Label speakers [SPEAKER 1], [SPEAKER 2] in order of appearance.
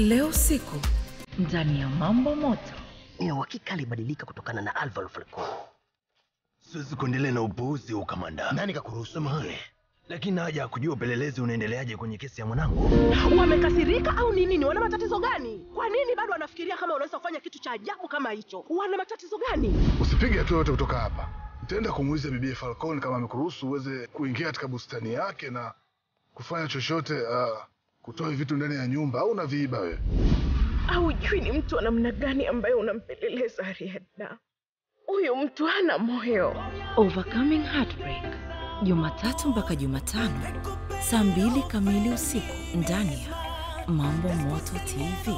[SPEAKER 1] Leo siku ndani ya Mambo Moto.
[SPEAKER 2] Ya uhakika alibadilika kutokana na Alvaro falco
[SPEAKER 3] Siwezi kuendelea na upuuzi huu kamanda.
[SPEAKER 2] Nani kakuruhusu?
[SPEAKER 3] Samahani, lakini na haja ya kujua upelelezi unaendeleaje kwenye kesi ya mwanangu.
[SPEAKER 4] Wamekasirika au ni nini? Wana matatizo gani? Kwa nini bado wanafikiria kama unaweza kufanya kitu cha ajabu kama hicho? Wana matatizo gani?
[SPEAKER 5] Usipige hatua yote kutoka hapa. Nitaenda kumuuliza bibi Falcon kama amekuruhusu uweze kuingia katika bustani yake na kufanya chochote, uh, kutoa vitu ndani ya nyumba au unaviiba wewe.
[SPEAKER 6] Au jui ni mtu wa namna gani ambaye unampeleleza Ariadna. Huyu mtu hana moyo.
[SPEAKER 1] Overcoming Heartbreak, Jumatatu mpaka Jumatano saa mbili kamili usiku ndani ya Mambo Moto TV.